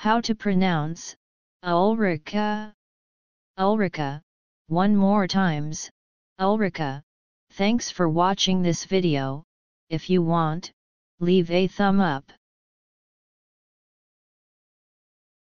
How to pronounce Ulrica? Ulrica, one more times, Ulrica. Thanks for watching this video, if you want, leave a thumb up.